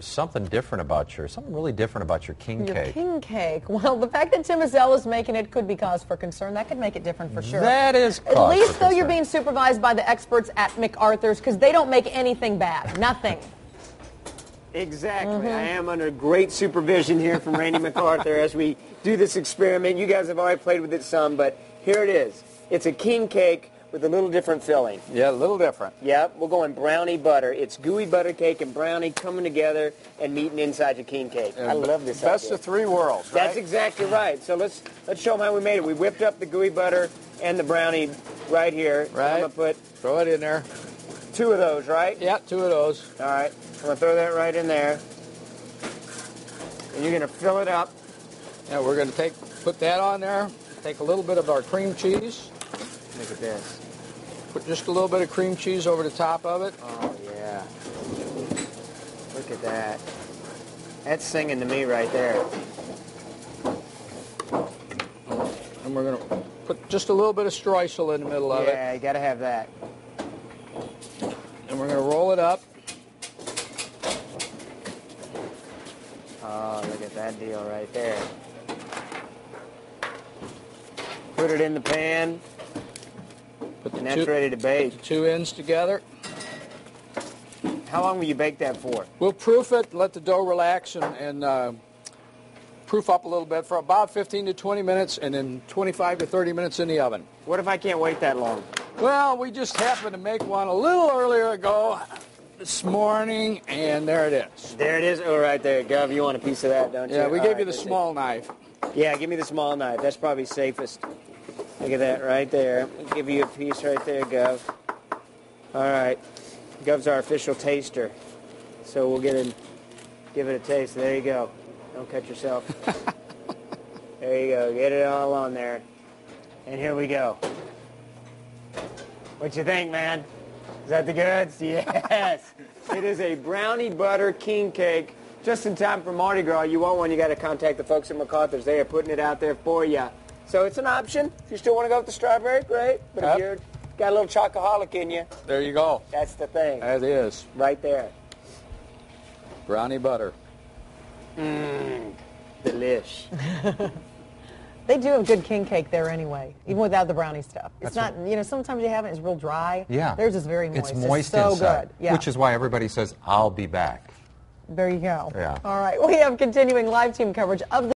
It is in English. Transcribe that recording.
there's something different about your, something really different about your king Your cake. king cake. Well, the fact that Tim Ezell is making it could be cause for concern. That could make it different for sure. That is At least for though you're being supervised by the experts at McArthur's because they don't make anything bad. Nothing. Exactly. Mm-hmm. I am under great supervision here from Randy McArthur as we do this experiment. You guys have already played with it some, but here it is. It's a king cake with a little different filling. Yeah, a little different. Yep, we're going brownie butter. It's gooey butter cake and brownie coming together and meeting inside your king cake. I love this Best idea. of three worlds, right? That's exactly right. So let's let's show them how we made it. We whipped up the gooey butter and the brownie right here. Right. I'm gonna put Throw it in there. two of those, right? Yeah, two of those. All right. I'm gonna throw that right in there. And you're gonna fill it up. Yeah, we're going to take put that on there. Take a little bit of our cream cheese. Look at this. Put just a little bit of cream cheese over the top of it. Oh yeah. Look at that. That's singing to me right there. And we're going to put just a little bit of streusel in the middle of it. Yeah, you gotta have that. And we're going to roll it up. Oh, look at that deal right there. Put it in the pan, Put the and that's two, ready to bake. two ends together. How long will you bake that for? We'll proof it, let the dough relax, and, and uh, proof up a little bit for about 15 to 20 minutes, and then 25 to 30 minutes in the oven. What if I can't wait that long? Well, we just happened to make one a little earlier ago this morning, and there it is. There it is. Oh, right there. Gov, you want a piece of that, don't you? Yeah, we All gave right, you the small knife. Yeah, give me the small knife. That's probably safest. Look at that right there. I'll give you a piece right there, Gov. All right. Gov's our official taster. So we'll get in, give it a taste. There you go. Don't cut yourself. there you go. Get it all on there. And here we go. What you think, man? Is that the goods? Yes. it is a brownie butter king cake. Just in time for Mardi Gras. You want one, you got to contact the folks at McArthur's. They are putting it out there for you. So it's an option. If you still want to go with the strawberry, great. But Yep. if you're got a little chocoholic in you, There you go. that's the thing. That is Right there. brownie butter. Mmm, delish. They do have good king cake there anyway, even without the brownie stuff. It's That's not, you know, sometimes you have it, it's real dry. Yeah. Theirs is very moist. It's moist so inside, good. Yeah. which is why everybody says, I'll be back. there you go. Yeah. All right. We have continuing live team coverage of the